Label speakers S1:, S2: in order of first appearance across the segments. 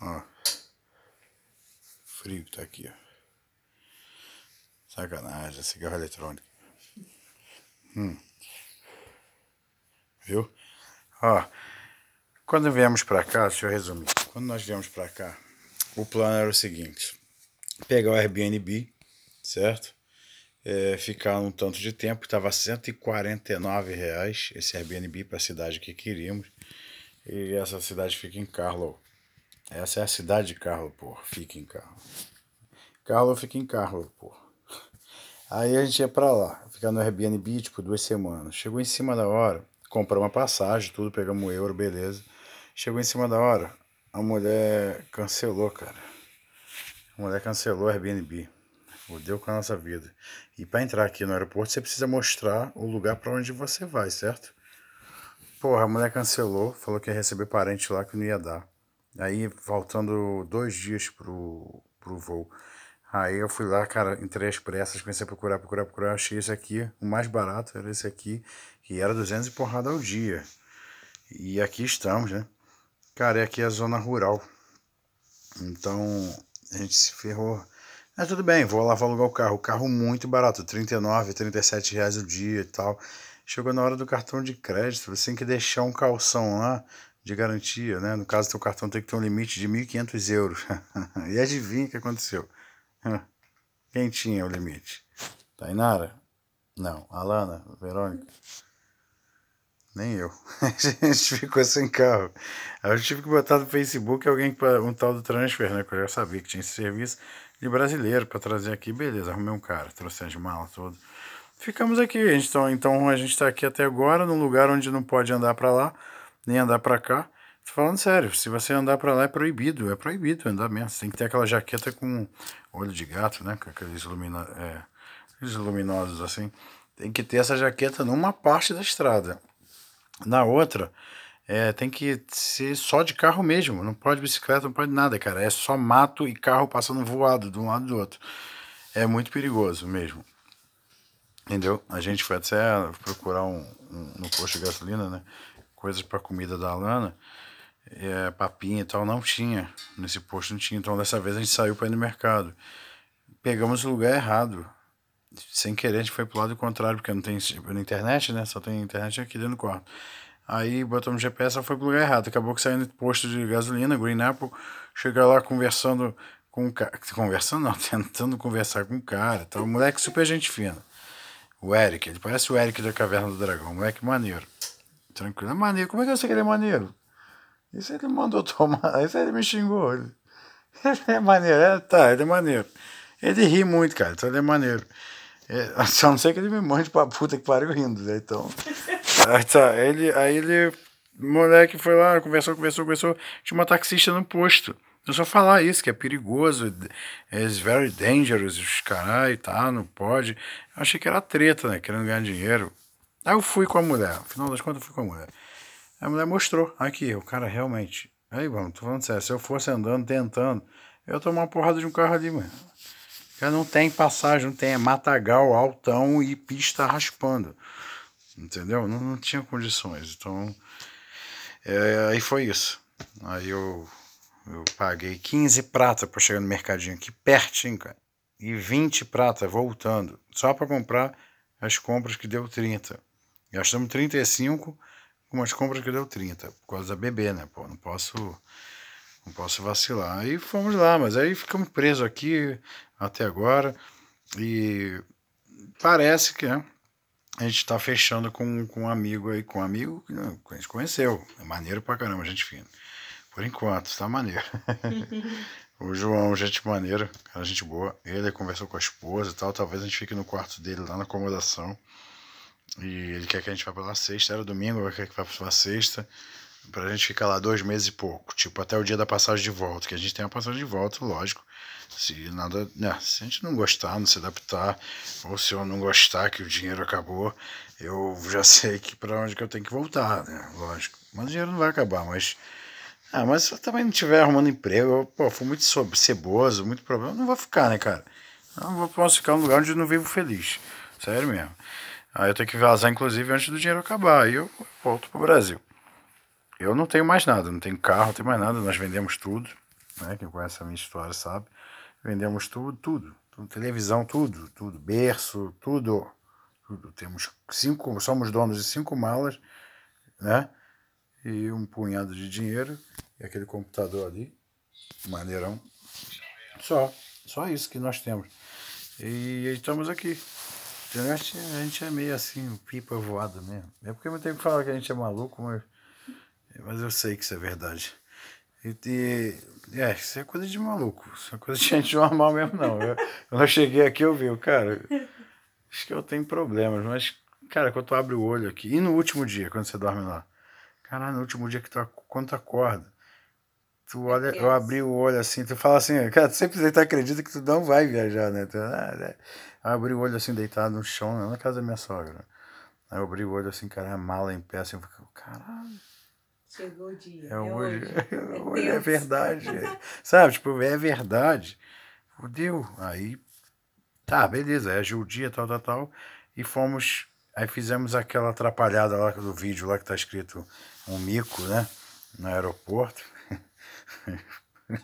S1: Ó. Frio que tá aqui, ó. Sacanagem, cigarro eletrônico. Hum. Viu? Ó. Quando viemos pra cá, deixa eu resumir. Quando nós viemos pra cá, o plano era o seguinte. Pegar o Airbnb, certo? É, ficar um tanto de tempo, estava 149 reais esse Airbnb para a cidade que queríamos. E essa cidade fica em Carlo. Essa é a cidade de Carlo, pô. Fica em Carlo. Carlo fica em Carlo, pô. Aí a gente ia pra lá, ficar no Airbnb, tipo, duas semanas. Chegou em cima da hora, compramos uma passagem, tudo, pegamos um euro, beleza. Chegou em cima da hora, a mulher cancelou, cara. A mulher cancelou o Airbnb. Fudeu com a nossa vida. E para entrar aqui no aeroporto, você precisa mostrar o lugar para onde você vai, certo? Porra, a mulher cancelou, falou que ia receber parente lá que não ia dar. Aí, faltando dois dias pro, pro voo. Aí eu fui lá, cara, entrei as pressas, comecei a procurar, procurar, procurar. Achei esse aqui, o mais barato era esse aqui, que era 200 e porrada ao dia. E aqui estamos, né? Cara, e aqui é a zona rural. Então, a gente se ferrou. Mas tudo bem, vou lá vou alugar o carro. O carro muito barato, 39, 37 reais o dia e tal. Chegou na hora do cartão de crédito, você tem que deixar um calção lá de garantia, né? No caso, teu cartão tem que ter um limite de 1.500 euros. e adivinha o que aconteceu? Quem tinha o limite? Tainara? Não. Alana? Verônica? Nem eu. A gente ficou sem carro. Aí eu tive que botar no Facebook alguém para um tal do transfer, né? Que eu já sabia que tinha esse serviço de brasileiro para trazer aqui. Beleza, arrumei um cara, trouxe as malas todas. Ficamos aqui. A gente, então, então a gente está aqui até agora, num lugar onde não pode andar para lá, nem andar para cá. Tô falando sério, se você andar para lá é proibido, é proibido andar mesmo. Tem que ter aquela jaqueta com olho de gato, né? Com aqueles, lumino, é, aqueles luminosos assim. Tem que ter essa jaqueta numa parte da estrada. Na outra, é, tem que ser só de carro mesmo. Não pode bicicleta, não pode nada, cara. É só mato e carro passando voado de um lado do outro. É muito perigoso mesmo. Entendeu? A gente foi até procurar um, um no posto de gasolina, né? Coisas para comida da Alana é, papinha e tal, não tinha. Nesse posto não tinha. Então dessa vez a gente saiu para ir no mercado. Pegamos o lugar errado. Sem querer, a gente foi pro lado contrário, porque não tem na internet, né? Só tem internet aqui dentro do quarto. Aí botamos GPS, só foi pro lugar errado. Acabou que saindo do posto de gasolina, Green Apple, chegar lá conversando com o cara. Conversando não, tentando conversar com o cara. Tá? Um moleque super gente fina. O Eric, ele parece o Eric da Caverna do Dragão, moleque maneiro. Tranquilo, é maneiro. Como é que eu sei que ele é maneiro? Isso ele mandou tomar, isso ele me xingou. Ele é maneiro, é, tá, ele é maneiro. Ele ri muito, cara, então ele é maneiro. É, só não sei que ele me mande pra puta que pariu rindo, né? Então. aí, tá, ele, aí ele. Moleque foi lá, conversou, conversou, conversou. Tinha uma taxista no posto. Eu só falar isso, que é perigoso, é very dangerous, os caralho, tá, não pode. Eu achei que era treta, né? Querendo ganhar dinheiro. Aí eu fui com a mulher, afinal das contas eu fui com a mulher. A mulher mostrou. Aqui, o cara realmente. Aí, vamos, tô falando sério. Se eu fosse andando, tentando, eu ia tomar uma porrada de um carro ali, mano. Cara, não tem passagem, não tem. É matagal, altão e pista raspando. Entendeu? Não, não tinha condições. Então, é, aí foi isso. Aí eu, eu paguei 15 prata para chegar no mercadinho aqui pertinho, cara. E 20 prata voltando. Só para comprar as compras que deu 30. Gastamos 35 com umas compras que deu 30, por causa da bebê, né? Pô, não posso, não posso vacilar. Aí fomos lá, mas aí ficamos presos aqui até agora e parece que né, a gente está fechando com, com um amigo aí, com um amigo que a gente conheceu. É maneiro pra caramba, gente fina. Por enquanto, tá maneiro. o João, gente maneira, cara, gente boa. Ele conversou com a esposa e tal. Talvez a gente fique no quarto dele lá na acomodação. E ele quer que a gente vá pra lá sexta, era domingo, ele quer que vá pra lá sexta, pra gente ficar lá dois meses e pouco, tipo, até o dia da passagem de volta, que a gente tem a passagem de volta, lógico. Se nada, né, se a gente não gostar, não se adaptar, ou se eu não gostar que o dinheiro acabou, eu já sei que para onde que eu tenho que voltar, né? Lógico. Mas o dinheiro não vai acabar, mas ah, mas se eu também não estiver arrumando emprego, pô, for muito ceboso, muito problema, não vou ficar, né, cara? Não posso ficar num lugar onde eu não vivo feliz. Sério mesmo. Aí eu tenho que vazar, inclusive, antes do dinheiro acabar. Aí eu volto pro Brasil. eu não tenho mais nada, não tenho carro, não tenho mais nada, nós vendemos tudo, né? Quem conhece a minha história sabe. Vendemos tudo, tudo, tudo televisão, tudo, tudo, berço, tudo, tudo. Temos cinco, somos donos de cinco malas, né? E um punhado de dinheiro e aquele computador ali, maneirão. Só, só isso que nós temos. E estamos aqui. A gente, a gente é meio assim, pipa voada mesmo. É porque eu tenho que falar que a gente é maluco, mas, mas eu sei que isso é verdade. E, e, é, isso é coisa de maluco. Isso é coisa de gente normal mesmo, não. Eu, eu cheguei aqui, eu vi, cara, acho que eu tenho problemas, mas, cara, quando tu abre o olho aqui, e no último dia, quando você dorme lá, caralho, no último dia que tu, quando tu acorda, tu olha, eu abri o olho assim, tu fala assim, cara, tu sempre tu acredita que tu não vai viajar, né? Tu, ah, né? Eu abri o olho assim, deitado no chão, na casa da minha sogra. Aí eu abri o olho assim, cara, a mala em pé, assim, eu falei, caralho.
S2: Chegou o dia.
S1: É, hoje. É, hoje é verdade. Sabe, tipo, é verdade. Fudeu. Aí, tá, beleza. Agiu o dia, tal, tal, tal. E fomos. Aí fizemos aquela atrapalhada lá do vídeo lá que tá escrito um mico, né? No aeroporto.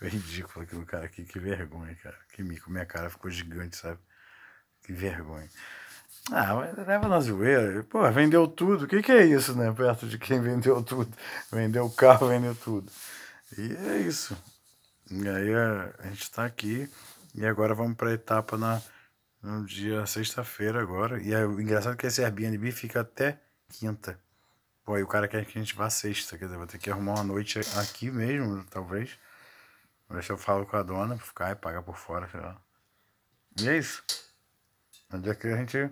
S1: Ridículo aquilo, cara. Que, que vergonha, cara. Que mico. Minha cara ficou gigante, sabe? Que vergonha. Ah, mas leva na zoeira. Pô, vendeu tudo. O que, que é isso, né? Perto de quem vendeu tudo. Vendeu o carro, vendeu tudo. E é isso. E aí a, gente está aqui. E agora vamos para a etapa na, no dia sexta-feira agora. E é, engraçado que esse Airbnb fica até quinta. Pô, aí o cara quer que a gente vá sexta. Quer dizer, vou ter que arrumar uma noite aqui mesmo, talvez. Se eu falo com a dona pra ficar e pagar por fora, sei lá. E é isso. No dia que a gente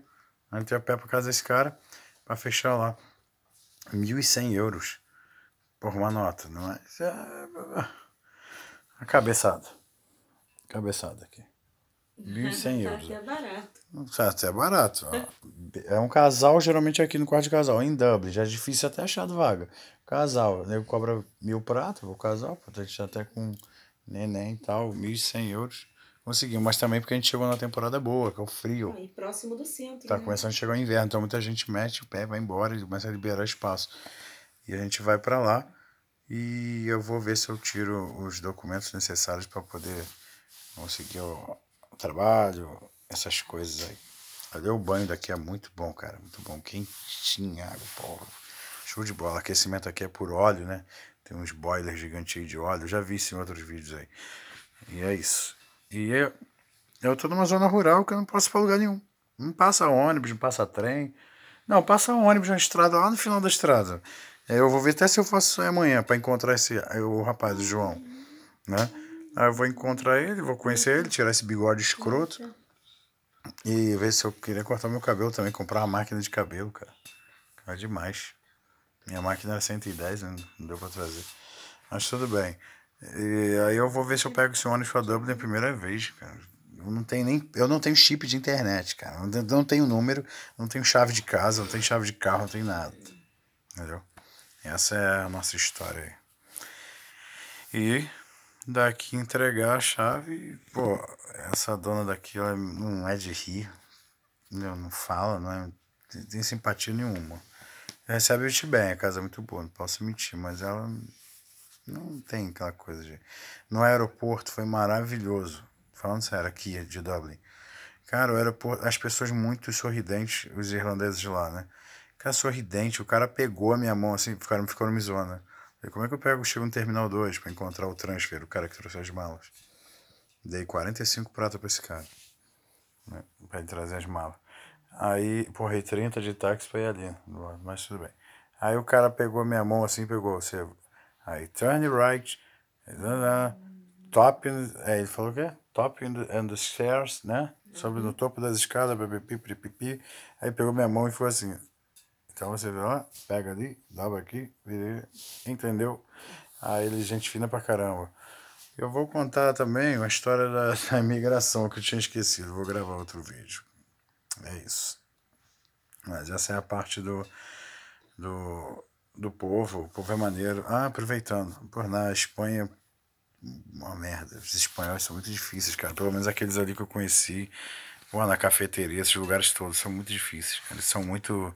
S1: Entrei a pé por casa desse cara para fechar lá. 1.100 euros por uma nota, não é? é a cabeçada. Cabeçada aqui. 1.100 euros.
S2: Até barato.
S1: Até é barato. É um casal, geralmente aqui no quarto de casal, em Dublin. Já é difícil até achar vaga. Casal, nego cobra mil pratos, o casal, a gente até com neném e tal, 1.100 euros. Conseguimos, mas também porque a gente chegou na temporada boa, que é o frio.
S2: Ah, e próximo do centro.
S1: Tá
S2: né?
S1: começando a chegar o inverno, então muita gente mete o pé, vai embora e começa a liberar espaço. E a gente vai para lá e eu vou ver se eu tiro os documentos necessários para poder conseguir o, trabalho, essas coisas aí. Ali o banho daqui é muito bom, cara, muito bom, quentinha, água, porra. Show de bola. Aquecimento aqui é por óleo, né? Tem uns boilers gigantes de óleo. Eu já vi isso em outros vídeos aí. E é isso. E eu, eu tô numa zona rural que eu não posso ir pra lugar nenhum. Não passa ônibus, não passa trem. Não, passa ônibus na estrada, lá no final da estrada. Eu vou ver até se eu faço amanhã para encontrar esse o rapaz, o João. Né? Aí eu vou encontrar ele, vou conhecer ele, tirar esse bigode escroto. E ver se eu queria cortar meu cabelo também, comprar uma máquina de cabelo, cara. Cara, demais. Minha máquina era 110, né? não deu pra trazer. Mas tudo bem. E aí eu vou ver se eu pego esse ônibus pra Dublin a primeira vez, cara. Eu não tenho nem. Eu não tenho chip de internet, cara. Eu não tenho número, não tenho chave de casa, não tenho chave de carro, não tenho nada. Entendeu? Essa é a nossa história aí. E daqui entregar a chave, pô, essa dona daqui ela não é de rir, não, não fala, não é, tem simpatia nenhuma. Recebe o bem, a casa é muito boa, não posso mentir, mas ela não tem aquela coisa de. No aeroporto foi maravilhoso. Falando sério, aqui de Dublin. Cara, o aeroporto, as pessoas muito sorridentes, os irlandeses de lá, né? Cara, sorridente, o cara pegou a minha mão assim, ficaram, ficaram me zoando. Como é que eu pego, chego no terminal 2 para encontrar o transfer, o cara que trouxe as malas? Dei 45 pratas pra esse cara, né? Pra ele trazer as malas. Aí, porra, 30 de táxi pra ir ali, mas tudo bem. Aí o cara pegou minha mão assim, pegou, você Aí, turn right, top, in, é, ele falou o quê? Top in the, in the stairs, né? Sobe no topo das escadas, pipi, pipi. Aí pegou minha mão e foi assim. Então você vê lá, pega ali, dobra aqui, vira, entendeu? Aí ele, gente fina pra caramba. Eu vou contar também uma história da, da imigração que eu tinha esquecido. Vou gravar outro vídeo. É isso. Mas essa é a parte do, do do povo, o povo é maneiro. Ah, aproveitando, por na Espanha, uma merda. Os espanhóis são muito difíceis, cara. Pelo menos aqueles ali que eu conheci, pô, na cafeteria, esses lugares todos são muito difíceis, cara. Eles são muito.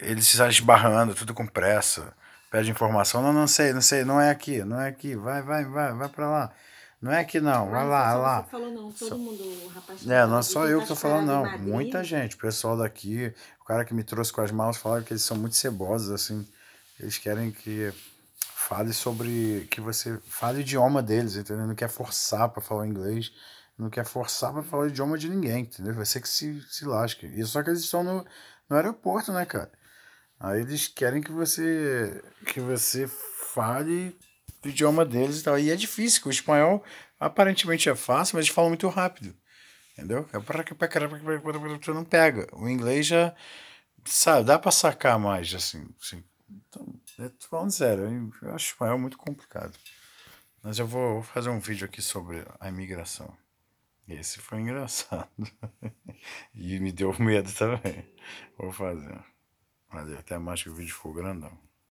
S1: Eles se esbarrando, tudo com pressa. Pede informação. Não, não sei, não sei, não é aqui, não é aqui. Vai, vai, vai, vai pra lá. Não é aqui não, vai lá, vai lá.
S2: Você falou não, todo mundo, rapaz
S1: É, não é só eu que tô falando, não.
S2: Madrid,
S1: Muita gente. O pessoal daqui, o cara que me trouxe com as malas falaram que eles são muito cebosos, assim. Eles querem que fale sobre. que você fale o idioma deles, entendeu? Não quer forçar pra falar inglês. Não quer forçar pra falar o idioma de ninguém, entendeu? Vai ser que se, se lasque. E só que eles estão no, no aeroporto, né, cara? Aí eles querem que você. que você fale o idioma deles e tal. E é difícil, o espanhol aparentemente é fácil, mas eles falam muito rápido. Entendeu? É pra- Tu não pega. O inglês já. Sabe, dá pra sacar mais, assim. assim. Então, eu tô falando sério, eu acho o espanhol muito complicado. Mas eu vou fazer um vídeo aqui sobre a imigração. Esse foi engraçado. e me deu medo também. Vou fazer. Valeu, até mais que o vídeo ficou grandão.